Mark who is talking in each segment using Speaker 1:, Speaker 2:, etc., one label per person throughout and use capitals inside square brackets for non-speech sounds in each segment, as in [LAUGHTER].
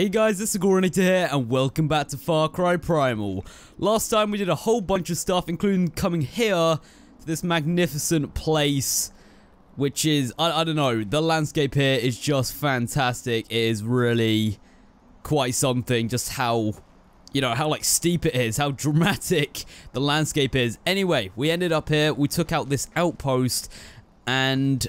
Speaker 1: Hey guys, this is Gorinator here, and welcome back to Far Cry Primal. Last time we did a whole bunch of stuff, including coming here to this magnificent place, which is, I, I don't know, the landscape here is just fantastic. It is really quite something, just how, you know, how like steep it is, how [LAUGHS] dramatic the landscape is. Anyway, we ended up here, we took out this outpost, and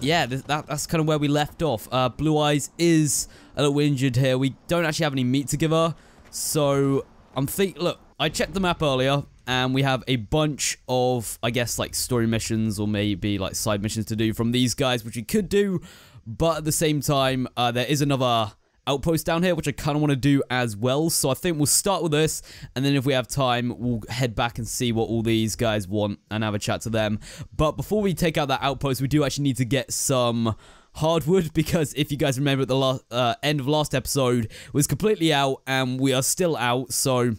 Speaker 1: yeah, that, that's kind of where we left off. Uh, Blue Eyes is a little injured here. We don't actually have any meat to give her. So I'm think. Look, I checked the map earlier, and we have a bunch of, I guess, like story missions or maybe like side missions to do from these guys, which we could do. But at the same time, uh, there is another outpost down here, which I kind of want to do as well. So I think we'll start with this, and then if we have time, we'll head back and see what all these guys want and have a chat to them. But before we take out that outpost, we do actually need to get some hardwood because if you guys remember at the last, uh, end of last episode was completely out and we are still out so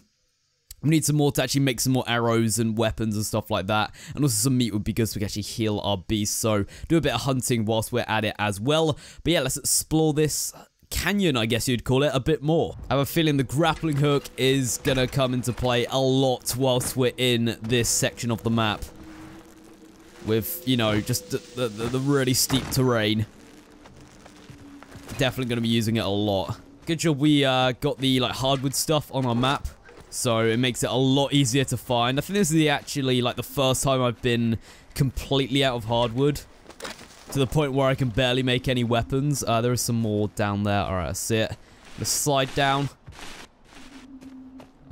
Speaker 1: we need some more to actually make some more arrows and weapons and stuff like that. And also some meat would be good so we can actually heal our beast. So do a bit of hunting whilst we're at it as well. But yeah, let's explore this canyon, I guess you'd call it, a bit more. I have a feeling the grappling hook is going to come into play a lot whilst we're in this section of the map. With, you know, just the, the, the really steep terrain. Definitely going to be using it a lot. Good job we uh, got the like hardwood stuff on our map. So it makes it a lot easier to find. I think this is the, actually like the first time I've been completely out of hardwood. To the point where I can barely make any weapons. Uh, there is some more down there. Alright, I see it. Let's slide down.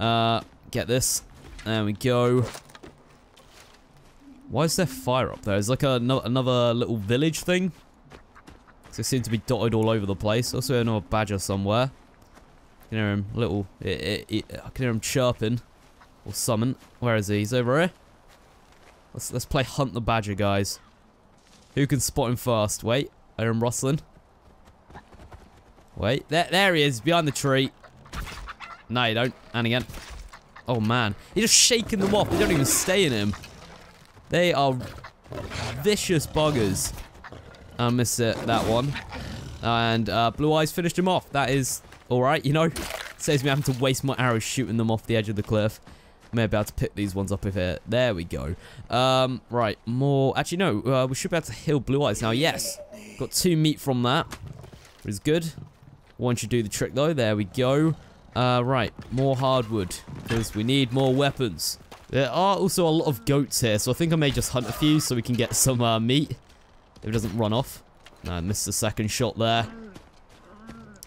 Speaker 1: Uh, get this. There we go. Why is there fire up there? Is like a, another little village thing? So it seems to be dotted all over the place. Also another badger somewhere. I can hear him little. It, it, it, I can hear him chirping or summon. Where is he? He's over here. Let's let's play hunt the badger, guys. Who can spot him first? Wait, I hear him rustling. Wait, there there he is behind the tree. No, you don't. And again. Oh man, you're just shaking them off. They don't even stay in him. They are vicious buggers. I missed it, that one. And uh, Blue Eyes finished him off. That is alright, you know. Saves me having to waste my arrows shooting them off the edge of the cliff. May be able to pick these ones up if it... There we go. Um, right, more... Actually, no. Uh, we should be able to heal Blue Eyes now. Yes. Got two meat from that. Which is good. Once you do the trick, though. There we go. Uh, right. More hardwood. Because we need more weapons. There are also a lot of goats here, so I think I may just hunt a few so we can get some uh, meat. If it doesn't run off. No, I missed the second shot there.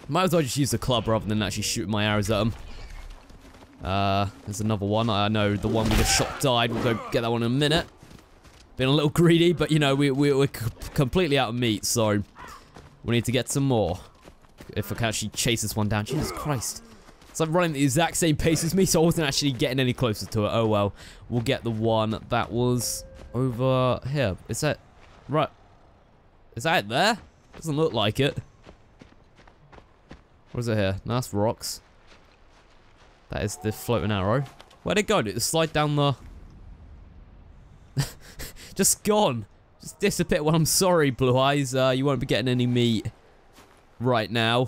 Speaker 1: Might as well just use the club rather than actually shoot my arrows at them. Uh, there's another one. I know the one with the shot died. We'll go get that one in a minute. Been a little greedy, but you know, we, we, we're completely out of meat, so we need to get some more. If I can actually chase this one down. Jesus Christ. It's like running the exact same pace as me, so I wasn't actually getting any closer to it. Oh well. We'll get the one that was over here. Is that... Right. Is that there? Doesn't look like it. What is it here? Nice rocks. That is the floating arrow. Where'd it go? Did it slide down the... [LAUGHS] Just gone. Just disappear. Well, I'm sorry, Blue Eyes. Uh, you won't be getting any meat right now.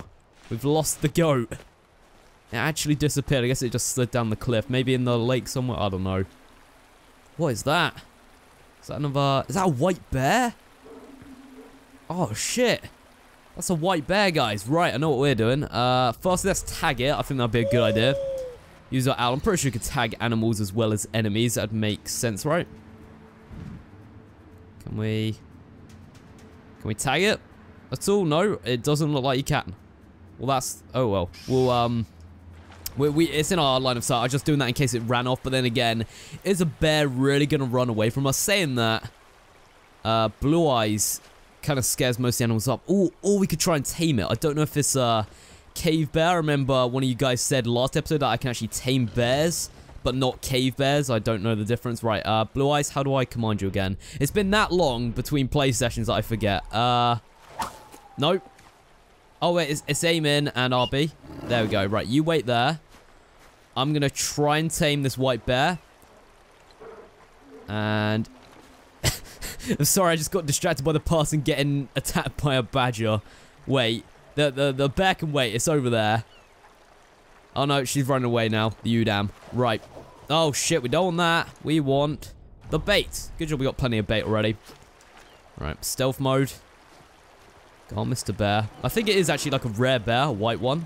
Speaker 1: We've lost the goat. It actually disappeared. I guess it just slid down the cliff. Maybe in the lake somewhere. I don't know. What is that? Is that another... Is that a white bear? Oh, shit. That's a white bear, guys. Right, I know what we're doing. Uh, first, let's tag it. I think that'd be a good idea. Use our owl. I'm pretty sure you could tag animals as well as enemies. That'd make sense, right? Can we... Can we tag it? At all? No, it doesn't look like you can. Well, that's... Oh, well. We'll, um... We, we, it's in our line of sight. I was just doing that in case it ran off. But then again, is a bear really going to run away from us? Saying that, uh, Blue Eyes kind of scares most animals up. Or, or we could try and tame it. I don't know if it's a cave bear. I remember one of you guys said last episode that I can actually tame bears, but not cave bears. I don't know the difference. Right, uh, Blue Eyes, how do I command you again? It's been that long between play sessions that I forget. Uh, nope. Oh, wait, it's, it's and RB. There we go. Right, you wait there. I'm going to try and tame this white bear. And [LAUGHS] I'm sorry, I just got distracted by the person getting attacked by a badger. Wait, the, the, the bear can wait. It's over there. Oh no, she's running away now. The Udam. Right. Oh shit, we don't want that. We want the bait. Good job we got plenty of bait already. Right, stealth mode. Go on, Mr. Bear. I think it is actually like a rare bear, a white one.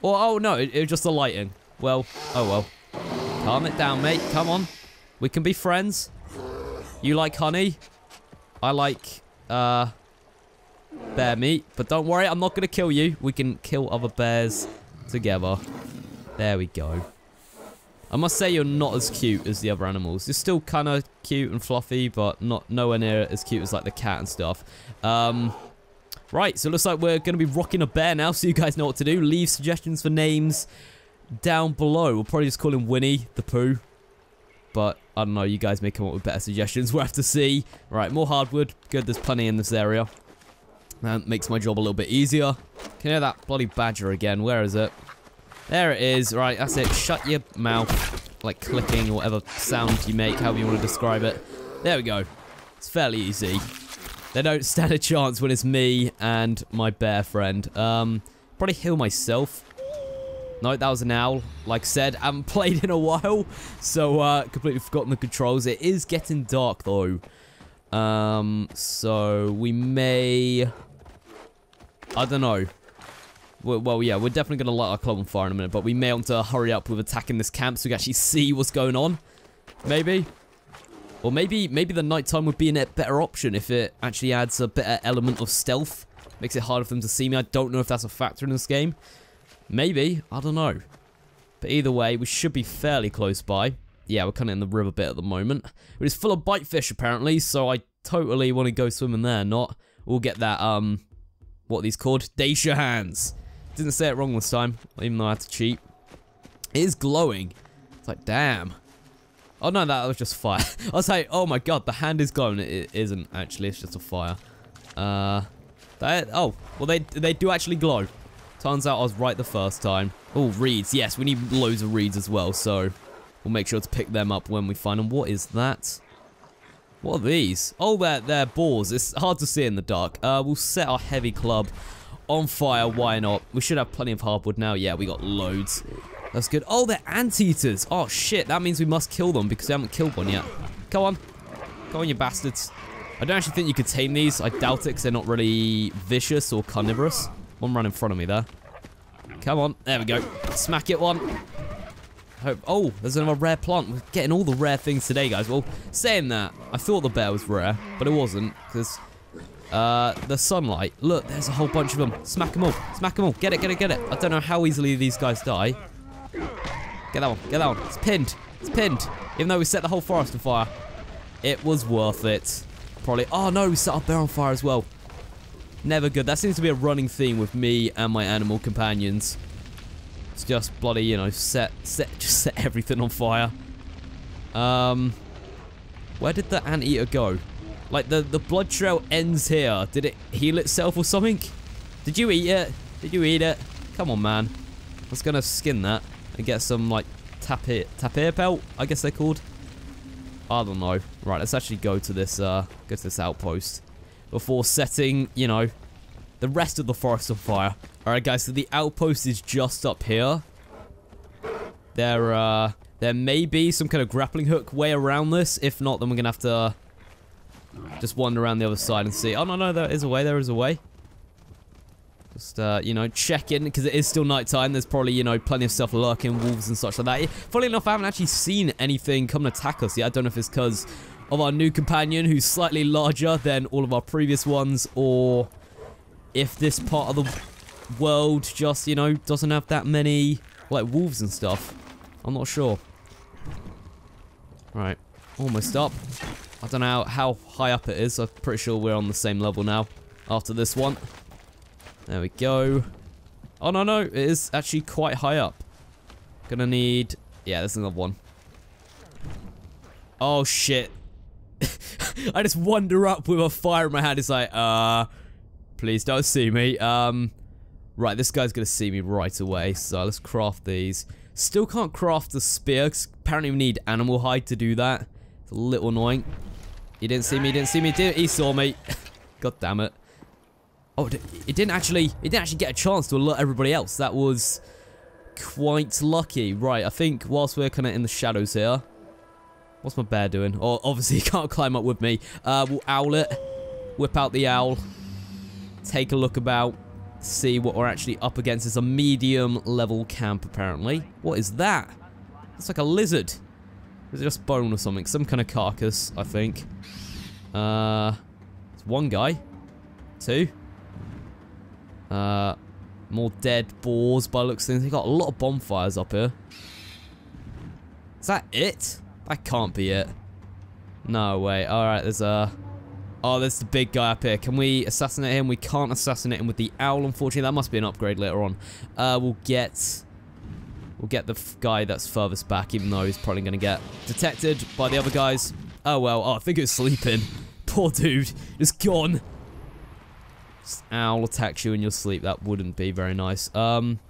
Speaker 1: Or, oh no, it, it was just the lighting. Well, oh well. Calm it down, mate. Come on. We can be friends. You like honey? I like, uh, bear meat. But don't worry, I'm not going to kill you. We can kill other bears together. There we go. I must say you're not as cute as the other animals. You're still kind of cute and fluffy, but not nowhere near as cute as like the cat and stuff. Um, right, so it looks like we're going to be rocking a bear now, [LAUGHS] so you guys know what to do. Leave suggestions for names down below. We'll probably just call him Winnie the Pooh. But, I don't know, you guys may come up with better suggestions. [LAUGHS] We'll have to see. Right, more hardwood. Good, there's plenty in this area. That makes my job a little bit easier. Can you hear that bloody badger again? Where is it? There it is. Right, that's it. Shut your mouth. Like clicking or whatever sound you make, however you want to describe it. There we go. It's fairly easy. They don't [LAUGHS] stand a chance when it's me and my bear friend. Um, probably heal myself. No, that was an owl. Like I said, I [LAUGHS] haven't played in a while, so uh, completely forgotten the controls. It is getting dark, though. Um, so we may... I don't know. Well, well, yeah, we're definitely going to light our club on fire in a minute, but we may want to hurry up with attacking this camp so we can actually see what's going on. Maybe. Or maybe maybe the nighttime would be a better option if it actually adds a better element of stealth. Makes it harder for them to see me. I don't know if that's a factor in this game. Maybe. I don't know. But either way, we should be fairly close by. Yeah, we're kind of in the river bit at the moment. It is full of bite fish, apparently, so I totally want to go swimming there. Not, we'll get that, um, what these called? Dacia hands. Didn't say it wrong this time, even though I had to cheat. It is glowing. It's like, damn. Oh no, that was just fire. [LAUGHS] I was like, oh my god, the hand is glowing. It isn't actually, it's just a fire. Uh, that, oh, well they they do actually glow. Turns out I was right the first time. Oh, reeds. Yes, we need loads of reeds as well, so we'll make sure to pick them up when we find them. What is that? What are these? Oh, they're, they're boars. It's hard to see in the dark. Uh, we'll set our heavy club on fire. Why not? We should have plenty of hardwood now. Yeah, we got loads. That's good. Oh, they're anteaters. Oh, shit. That means we must kill them because we haven't killed one yet. Come on. Come on, you bastards. I don't actually think you could tame these. I doubt it because they're not really vicious or carnivorous. One run in front of me there. Come on. There we go. Smack it one. Hope. Oh, there's another rare plant. We're getting all the rare things today, guys. Well, saying that, I thought the bear was rare, but it wasn't, because uh, the sunlight. Look, there's a whole bunch of them. Smack them all. Smack them all. Get it, get it, get it. I don't know how easily these guys die. Get that one. Get that one. It's pinned. It's pinned. Even though we set the whole forest on fire. It was worth it. Probably. Oh, no, we set our bear on fire as well. Never good. That seems to be a running theme with me and my animal companions. It's just bloody, you know, set, set, [LAUGHS] just set everything on fire. Um, where did the anteater go? Like, the, the blood trail ends here. Did it heal itself or something? Did you eat it? Did you eat it? Come on, man. I was gonna skin that and get some, like, tapir, tapir pelt, I guess they're called. I don't know. Right, let's actually go to this, uh, go to this outpost before setting, you know, the rest of the forest on fire. Alright guys, so the outpost is just up here. There, uh, there may be some kind of grappling hook way around this. If not, then we're gonna have to just wander around the other side and see. Oh, no, no, there is a way, there is a way. Just, uh, you know, check in, because it is still nighttime. There's probably, you know, plenty of stuff lurking, wolves and such like that. Funnily enough, I haven't actually seen anything come and attack us yet. I don't know if it's because of our new companion who's slightly larger than all of our previous ones or if this part of the world just, you know, doesn't have that many, like, wolves and stuff. I'm not sure. Right, almost up. I don't know how high up it is. I'm pretty sure we're on the same level now after this one. There we go. Oh, no, no. It is actually quite high up. Gonna need... Yeah, there's another one. Oh, shit. [LAUGHS] I just wander up with a fire in my hand. It's like, uh, please don't see me. Um, right, this guy's gonna see me right away. So let's craft these. Still can't craft the spear. apparently we need animal hide to do that. It's a little annoying. He didn't see me. He didn't see me. He saw me. [LAUGHS] God damn it. Oh, it didn't actually. It didn't actually get a chance to alert everybody else. That was quite lucky. Right, I think whilst we're kind of in the shadows here, what's my bear doing? Oh, obviously [LAUGHS] he can't climb up with me. Uh, we'll owl it, whip out the owl, take a look about, see what we're actually up against. It's a medium level camp, apparently. What is that? It's like a lizard. Is it just bone or something? Some kind of carcass, I think. Uh, it's one guy. Two. Uh, more dead boars by looks things. They got a lot of bonfires up here. Is that it? That can't be it. No way. Alright, there's a... Oh, there's the big guy up here. Can we assassinate him? We can't assassinate him with the owl, unfortunately. That must be an upgrade later on. Uh, we'll get... We'll get the guy that's furthest back, even though he's probably going to get detected by the other guys. Oh, well. Oh, I think was sleeping. [LAUGHS] Poor dude. Just gone. Owl attacks you in your sleep. That wouldn't be very nice. Um,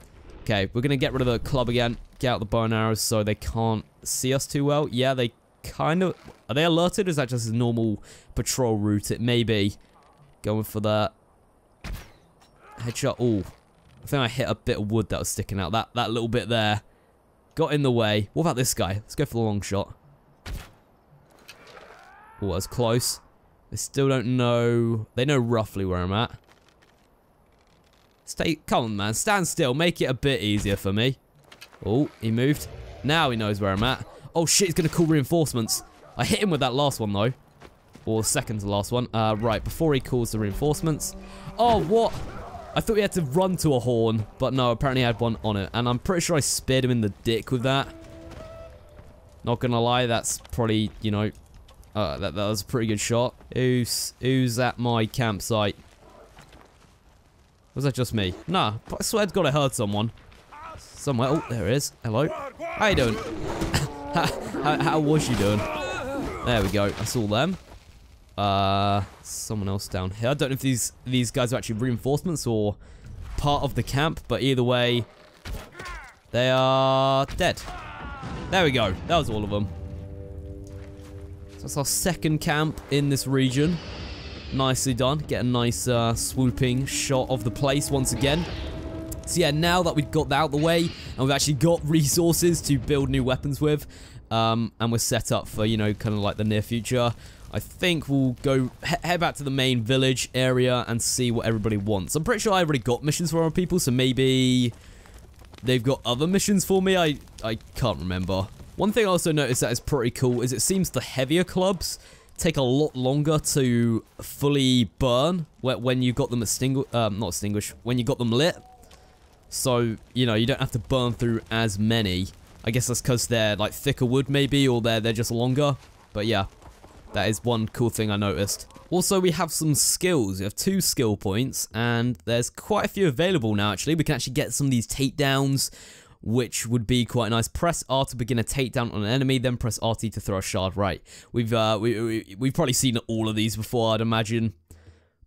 Speaker 1: okay, we're going to get rid of the club again. Get out the bow and arrows so they can't see us too well. Yeah, they kind of... Are they alerted is that just a normal patrol route? It may be. Going for that. Headshot. Oh, I think I hit a bit of wood that was sticking out. That, that little bit there. Got in the way. What about this guy? Let's go for the long shot. Oh, that's close. They still don't know... They know roughly where I'm at. Stay... Come on, man. Stand still. Make it a bit easier for me. Oh, he moved. Now he knows where I'm at. Oh, shit. He's going to call reinforcements. I hit him with that last one, though. Or second to last one. Uh, right. Before he calls the reinforcements. Oh, what? I thought he had to run to a horn. But no, apparently he had one on it. And I'm pretty sure I speared him in the dick with that. Not gonna lie, that's probably, you know, uh, that, that was a pretty good shot. Who's, who's at my campsite? Was that just me? Nah, but I swear to God I heard someone. Somewhere. Oh, there. Hello. How you doing? [COUGHS] how, how, how was you doing? There we go. I saw them. Uh, someone else down here. I don't know if these these guys are actually reinforcements or part of the camp, but either way, they are dead. There we go. That was all of them. So that's our second camp in this region. Nicely done. Get a nice uh, swooping shot of the place once again. So yeah, now that we've got that out the way, and we've actually got [LAUGHS] resources to build new weapons with, um, and we're set up for, you know, kind of like the near future, I think we'll go he head back to the main village area and see what everybody wants. I'm pretty sure I already got missions for our people, so maybe they've got other missions for me. I, I can't remember. One thing I also noticed that is pretty cool is it seems the heavier clubs take a lot longer to fully burn when you got them extinguished, um, not extinguished, when you got them lit. So, you know, you don't have to burn through as many. I guess that's because they're like thicker wood maybe, or they're, they're just longer. But yeah, that is one cool thing I noticed. Also, we have some skills. We have two skill points, and there's quite a few available now, actually. We can actually get some of these takedowns, which would be quite nice. Press R to begin a takedown on an enemy, then press RT to throw a shard right. We've, uh, we, we, we've probably seen all of these before, I'd imagine.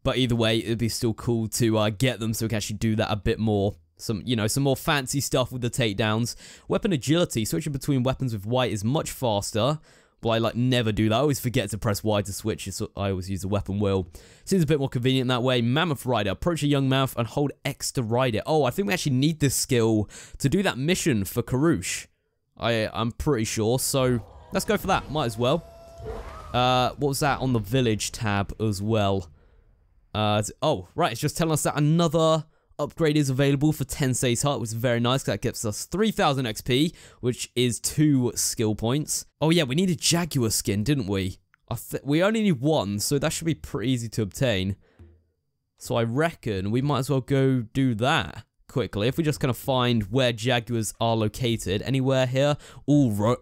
Speaker 1: But either way, it'd be still cool to uh, get them so we can actually do that a bit more some, you know, some more fancy stuff with the takedowns. Weapon agility, switching between weapons with white is much faster. But I like never do that. I always forget to press Y to switch. So I always use the weapon wheel. Seems a bit more convenient that way. Mammoth Rider. Approach a young mammoth and hold X to ride it. Oh, I think we actually need this skill to do that mission for Karoosh. I, I'm pretty sure. So let's go for that. Might as well. Uh, what was that on the village tab as well? Uh, oh, right. It's just telling us that another upgrade is available for Tensay's Hut, which is very nice. That gives us 3,000 XP, which is two skill points. Oh yeah, we needed Jaguar skin, didn't we? I we only need one, so that should be pretty easy to obtain. So I reckon we might as well go do that quickly. If we just kind of find where Jaguars are located. Anywhere here? All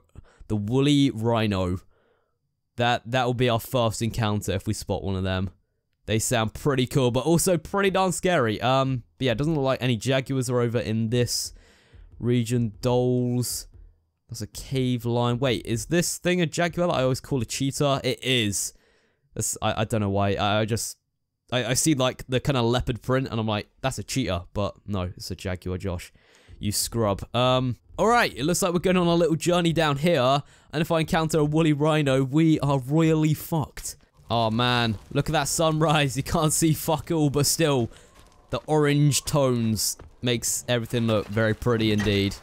Speaker 1: the woolly rhino. That that will be our first encounter if we spot one of them. They sound pretty cool, but also pretty darn scary. Um, but yeah, it doesn't look like any jaguars are over in this region. Dolls. That's a cave line. Wait, is this thing a jaguar I always call a cheetah? It is. That's, I, I don't know why. I, I just... I, I see, like, the kind of leopard print, and I'm like, that's a cheetah. But no, it's a jaguar, Josh. You scrub. Um, alright, it looks like we're going on a little journey down here. And if I encounter a woolly rhino, we are royally fucked. Oh man, look at that sunrise. [LAUGHS] You can't see fuck all, but still, the orange tones makes everything look very pretty indeed.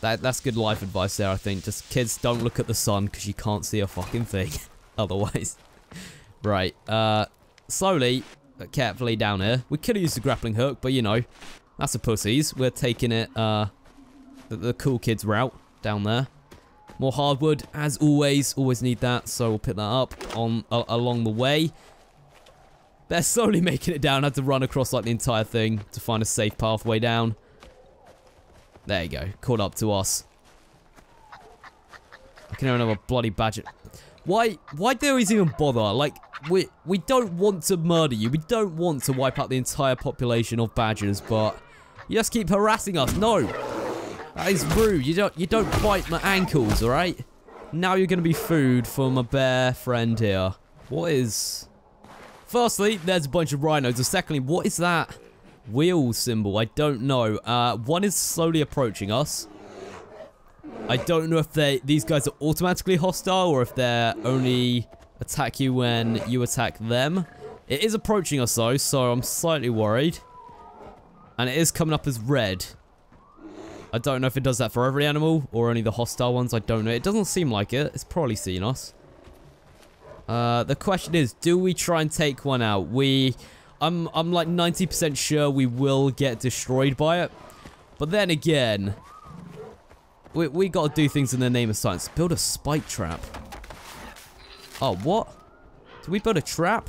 Speaker 1: That That's good life advice there, I think. Just kids, don't look at the sun because you can't see a fucking thing [LAUGHS] otherwise. [LAUGHS] right, uh, slowly, but carefully down here. We could have used the grappling hook, but you know, that's a pussies. We're taking it, uh, the, the cool kids route down there. More hardwood, as always. Always need that, so we'll pick that up on uh, along the way. They're slowly [LAUGHS] making it down. I had to run across like the entire thing to find a safe pathway down. There you go. Caught up to us. I can hear another bloody badger. Why, why do we even bother? Like, we, we don't want to murder you. We don't want to wipe out the entire population of badgers, but you just keep harassing us. No. That is rude. You don't, you don't bite my ankles, alright? Now you're to be food for my bear friend here. What is... Firstly, there's a bunch of rhinos. And secondly, what is that wheel symbol? I don't know. Uh, one is slowly approaching us. I don't know if they these guys are automatically hostile or if they're only attack you when you attack them. It is approaching us though, so I'm slightly worried. And it is coming up as red. I don't know if it does that for every animal or only the hostile ones. I don't know. It doesn't seem like it. It's probably seen us. Uh, the question is, do we try and take one out? We, I'm, I'm like 90% sure we will get destroyed by it. But then again, we, we got to do things in the name of science. Build a spike trap. Oh, what? Did we build a trap?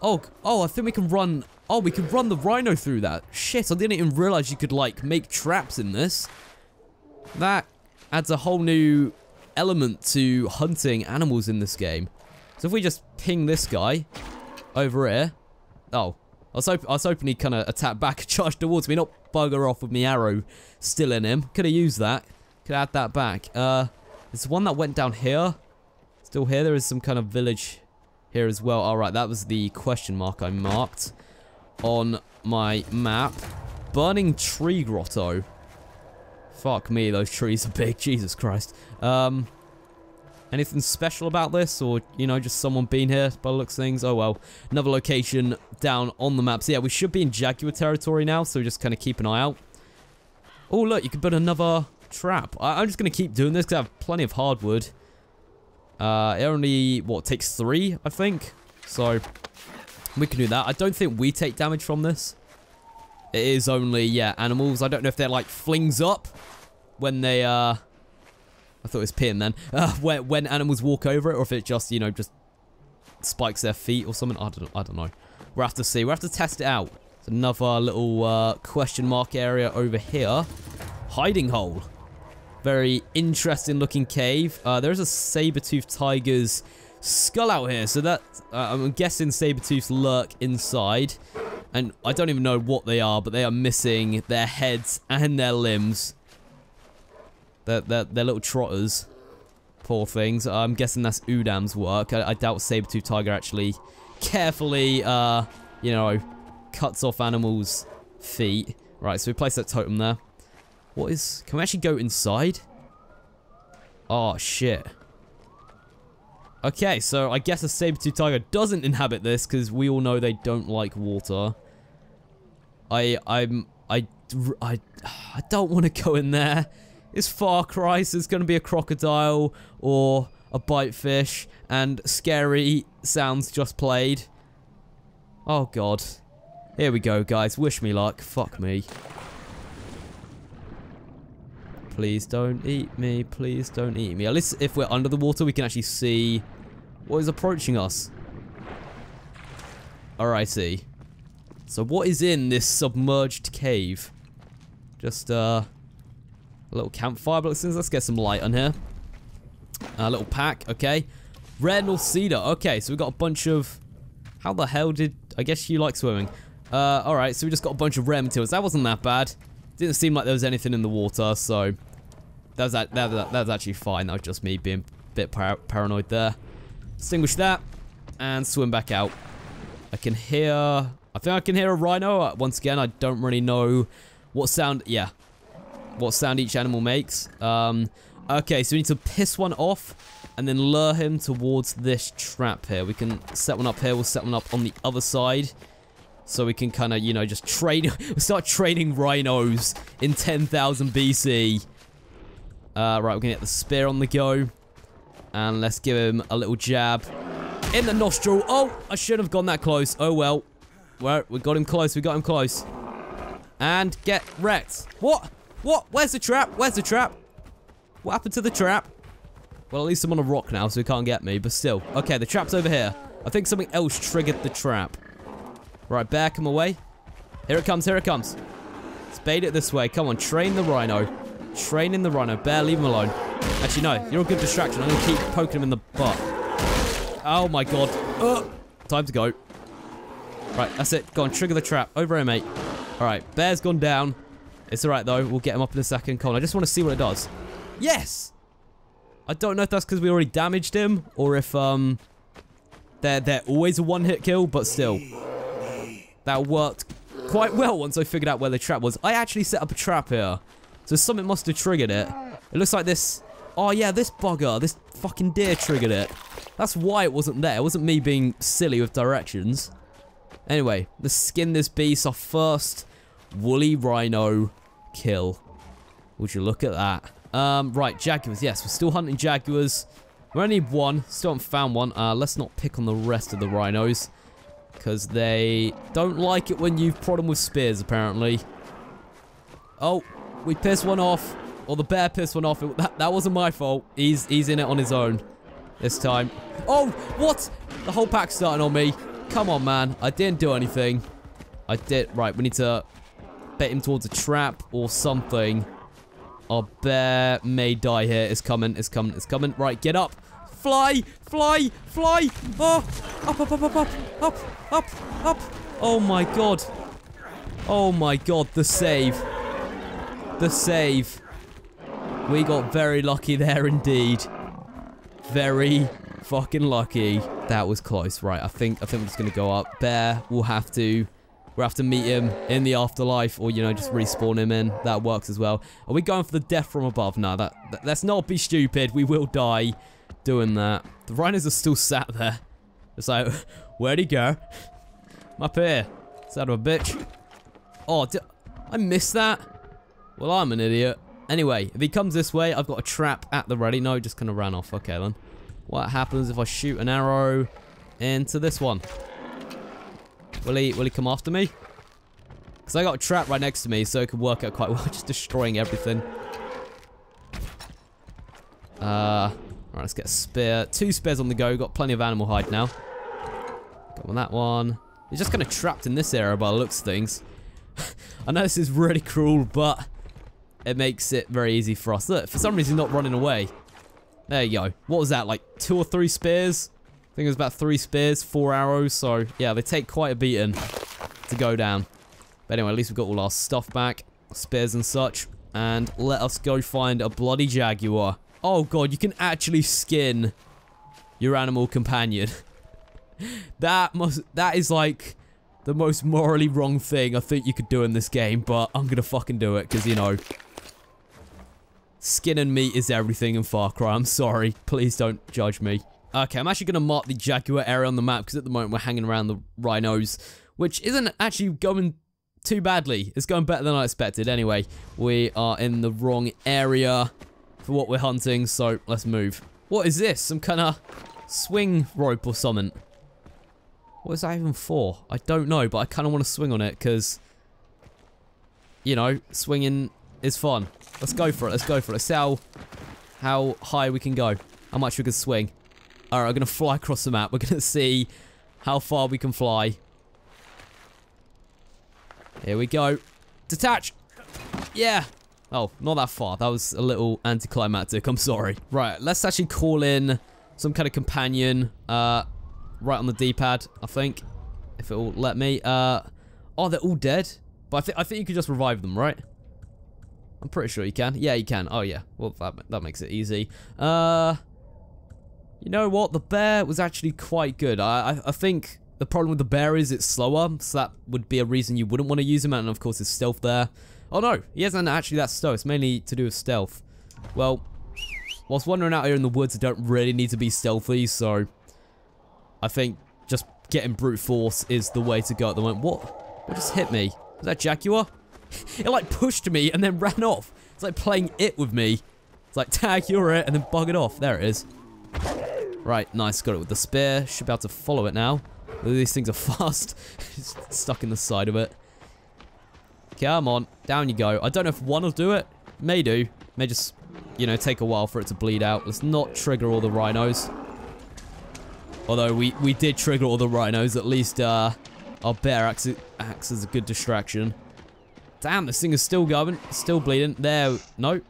Speaker 1: Oh, oh, I think we can run... Oh, we could run the rhino through that. Shit, I didn't even realize you could, like, make traps in this. That adds a whole new element to hunting animals in this game. So if we just ping this guy over here. Oh, I was, hoping, I was hoping he'd kind of attack back [LAUGHS] charge towards me, not bugger off with me arrow still in him. Could have used that. Could add that back. Uh, there's one that went down here. Still here. There is some kind of village here as well. Alright, that was the question mark I marked on my map. Burning tree grotto. Fuck me, those trees are big. [LAUGHS] Jesus Christ. Um, Anything special about this? Or, you know, just someone being here by the looks things? Oh, well. Another location down on the map. So, yeah, we should be in Jaguar territory now. So, just kind of keep an eye out. Oh, look. You can put another trap. I am just going to keep doing this because I have plenty of hardwood. Uh, it only, what, takes three, I think. So, we can do that. I don't think we take damage from this. It is only, yeah, animals. I don't know if they're, like, flings up when they, uh I thought it was pin then. [LAUGHS] Uh, when, when animals walk over it, or if it just, you know, just spikes their feet or something. I don't, I don't know. We'll have to see. We'll have to test it out. It's another little uh, question mark area over here. Hiding hole. Very interesting looking cave. Uh, there's a saber-toothed tiger's skull out here. So that, uh, I'm guessing saber-tooths lurk inside. And I don't even know what they are, but they are missing their heads and their limbs. They're, they're, they're little trotters. Poor things. I'm guessing that's Udam's work. I, I doubt Sabertooth Tiger actually carefully, uh, you know, cuts off animals' feet. Right, so we place that totem there. What is... Can we actually go inside? Oh, shit. Okay, so I guess a saber-tooth tiger doesn't inhabit this because we all know they don't like water. I, I'm, I, I, [SIGHS] I don't want to go in there. It's Far Cry, so it's going to be a crocodile or a bite fish, and scary sounds just played. Oh god. Here we go, guys. Wish me luck. Fuck me. Please don't eat me. Please don't eat me. At least if we're under the water, we can actually see what is approaching us. Alrighty. So what is in this submerged cave? Just, uh, a little campfire, but let's get some light on here. A little pack, okay. Red or cedar. Okay, so we've got a bunch of... How the hell did... I guess you like swimming. Uh, alright, so we just got a bunch of rare materials. That wasn't that bad. Didn't seem like there was anything in the water, so... That was, that, that, that was actually fine. That was just me being a bit par paranoid there. Extinguish that. And swim back out. I can hear... I think I can hear a rhino. Once again, I don't really know what sound... Yeah, what sound each animal makes. Um, okay, so we need to piss one off and then lure him towards this trap here. We can set one up here. We'll set one up on the other side. So we can kind of, you know, just we'll [LAUGHS] start trading rhinos in 10,000 BC. Uh, right, we're gonna get the spear on the go. And let's give him a little jab. In the nostril. Oh, I should have gone that close. Oh, well. Well, we got him close. We got him close. And get wrecked. What? What? Where's the trap? Where's the trap? What happened to the trap? Well, at least I'm on a rock now, so he can't get me, but still. Okay, the trap's over here. I think something else triggered the trap. Right, bear, come away. Here it comes, here it comes. Let's bait it this way. Come on, train the rhino. Train in the rhino. Bear, leave him alone. Actually, no. You're a good distraction. I'm going to keep poking him in the butt. Oh, my God. Uh, time to go. Right, that's it. Go on, trigger the trap. Over here, mate. All right, bear's gone down. It's all right, though. We'll get him up in a second. Come on, I just want to see what it does. Yes! I don't know if that's because we already damaged him or if um they're, they're always a one-hit kill, but still. That worked quite well once I figured out where the trap was. I actually set up a trap here. So something must have triggered it. It looks like this... Oh, yeah, this bugger. This fucking deer triggered it. That's why it wasn't there. It wasn't me being silly with directions. Anyway, let's skin this beast. Our first woolly rhino kill. Would you look at that? Um, right, jaguars. Yes, we're still hunting jaguars. We only need one. Still haven't found one. Uh, let's not pick on the rest of the rhinos. Because they don't like it when you prod them with spears, apparently. Oh, we pissed one off. Or the bear pissed one off. That, that wasn't my fault. He's, he's in it on his own this time. Oh, what? The whole pack's starting on me. Come on, man. I didn't do anything. I did. Right, we need to bet him towards a trap or something. Our bear may die here. It's coming. It's coming. It's coming. Right, get up. Fly. Fly. Fly. Oh. Up, up, up, up, up. Up, up, up. Oh, my God. Oh, my God. The save. The save. We got very lucky there indeed. Very fucking lucky. That was close. Right, I think I think we're just gonna go up. Bear, we'll have to we'll have to meet him in the afterlife or you know just respawn him in. That works as well. Are we going for the death from above? No, that, that let's not be stupid. We will die doing that. The rhinos are still sat there. It's like, where'd he go? I'm up here. Son of a bitch. Oh, I missed that? Well, I'm an idiot. Anyway, if he comes this way, I've got a trap at the ready. No, just kind of ran off. Okay, then. What happens if I shoot an arrow into this one? Will he, will he come after me? Because I got a trap right next to me, so it could work out quite well. [LAUGHS] Just destroying everything. Uh, Alright, let's get a spear. Two spears on the go. Got plenty of animal hide now. Come on that one. He's just kind of trapped in this area by the looks of things. [LAUGHS] I know this is really cruel, but it makes it very easy for us. Look, for some reason, not running away. There you go. What was that, like two or three spears? I think it was about three spears, four arrows. So, yeah, they take quite a beating to go down. But anyway, at least we've got all our stuff back. Spears and such. And let us go find a bloody jaguar. Oh, God, you can actually skin your animal companion. [LAUGHS] that must... That is, like, the most morally wrong thing I think you could do in this game. But I'm gonna fucking do it, because, you know... Skin and meat is everything in Far Cry. I'm sorry. Please don't judge me. Okay, I'm actually going to mark the Jaguar area on the map because at the moment we're hanging around the rhinos, which isn't actually going too badly. It's going better than I expected. Anyway, we are in the wrong area for what we're hunting, so let's move. What is this? Some kind of swing rope or something? What is that even for? I don't know, but I kind of want to swing on it because, you know, swinging is fun. Let's go for it. Let's go for it. Let's see how, how high we can go. How much we can swing. Alright, we're going to fly across the map. We're going [LAUGHS] to see how far we can fly. Here we go. Detach! Yeah! Oh, not that far. That was a little anticlimactic. I'm sorry. Right, let's actually call in some kind of companion. Uh, right on the D-pad, I think. If it will let me. Uh, oh, they're all dead? But I, th I think you could just revive them, right? I'm pretty sure you can. Yeah, you can. Oh, yeah. Well, that, that makes it easy. Uh, you know what? The bear was actually quite good. I, I, I think the problem with the bear is it's slower, so that would be a reason you wouldn't want to use him, and of course his stealth there. Oh no, he isn't actually that slow. It's mainly to do with stealth. Well, whilst wandering out here in the woods, I don't really need to be stealthy, so I think just getting brute force is the way to go at the moment. What? What just hit me? Was that Jaguar? [LAUGHS] it like pushed me and then ran off. It's like playing it with me. It's like, [LAUGHS] tag, you're it, and then bug it off. There it is. Right, nice. Got it with the spear. Should be able to follow it now. These things are [LAUGHS] fast. stuck in the side of it. Come on. Down you go. I don't know if one will do it. May do. May just, you know, take a while for it to bleed out. Let's not trigger all the rhinos. Although we, we did trigger all the rhinos. At least uh, our bear acts, acts as a good distraction. Damn, this thing is still going. Still bleeding. There. No.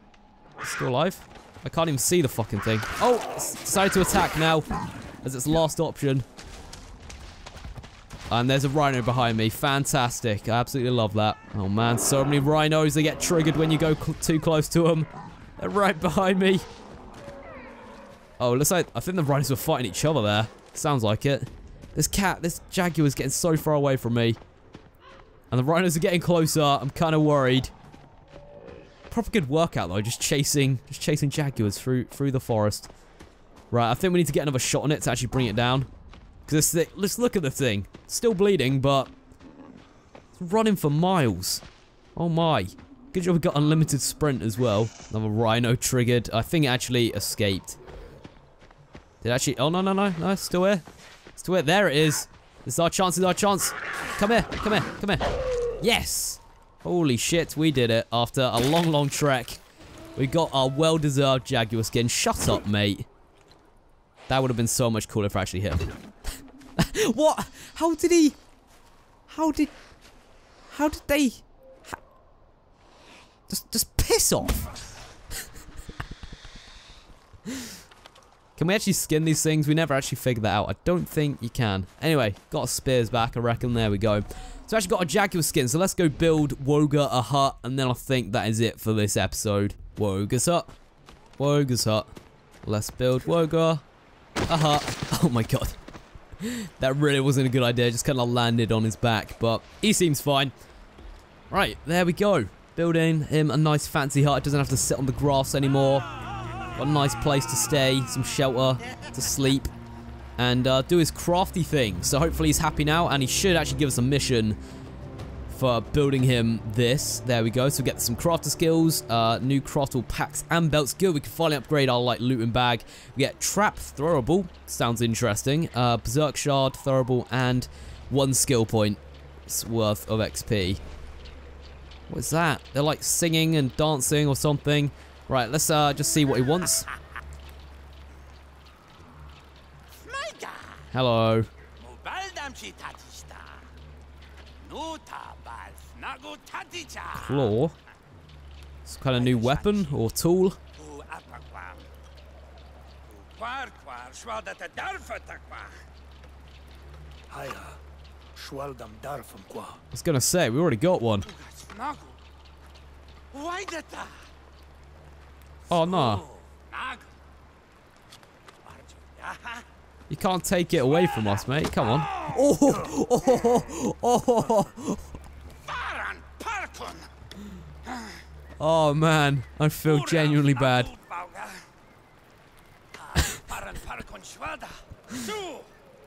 Speaker 1: Still alive. I can't even see the fucking thing. Oh, decided to attack now as its last option. And there's a rhino behind me. Fantastic. I absolutely love that. Oh, man. So many rhinos. They get triggered when you go cl too close to them. They're right behind me. Oh, looks like... I think the rhinos were fighting each other there. Sounds like it. This cat, this jaguar is getting so far away from me. And the rhinos are getting closer. I'm kind of worried. Proper good workout, though. Just chasing... Just chasing jaguars through, through the forest. Right, I think we need to get another shot on it to actually bring it down. Because let's look at the thing. Still bleeding, but it's running for miles. Oh my. Good job we got unlimited sprint as well. Another rhino triggered. I think it actually escaped. Did actually... Oh, no, no, no. No, still here. Still here. There it is. This is our chance. This is our chance. Come here. Come here. Come here. Yes. Holy shit. We did it after a long, long trek. We got our well-deserved Jaguar skin. Shut up, mate. That would have been so much cooler if I actually hit him. [LAUGHS] what? How did he? How did? How did they? How, just, just piss off. can we actually skin these things? We never actually figured that out. I don't think you can. Anyway, got spears back, I reckon. There we go. So I actually got a Jaguar skin. So let's go build Wogah a hut. And then I think that is it for this episode. Wogah's hut. Wogah's hut. Let's build Wogah a hut. [LAUGHS] Oh my god [LAUGHS] that really wasn't a good idea. Just kind of landed on his back, but he seems fine. Right, there we go. Building him a nice fancy hut. Doesn't have to sit on the grass anymore. Got a nice place to stay, some shelter to sleep, and uh, do his crafty thing. So hopefully he's happy now, and he should actually give us a mission for building him this. There we go. So we get some crafter skills, uh, new craftable packs and belts. Good. We can finally upgrade our like looting bag. We get trap throwable. Sounds interesting. Uh, berserk shard throwable and one skill point worth of XP. What's that? They're like singing and dancing or something. Right, let's uh, just see what he wants. Hello. Claw. Some kind of new weapon or tool. I was gonna say, we already got one. Oh no. You can't take it away from us, mate. Come on. Oh, oh, oh, oh, Oh man, I feel genuinely bad.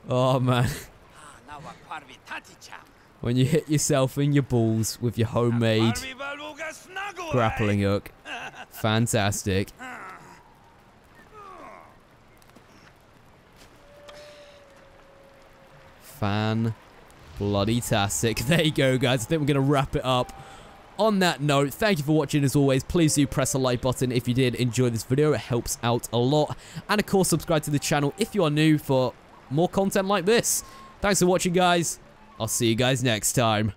Speaker 1: oh man. When you hit yourself in your balls with your homemade grappling hook. Fantastic. Fan bloody tastic. [LAUGHS] There you go, guys. I think we're going to wrap it up on that note, thank you for watching as always. Please do press the like button if you did enjoy this video. It helps out a lot. And of course, subscribe to the channel if you are new for more content like this. Thanks for watching, guys. I'll see you guys next time.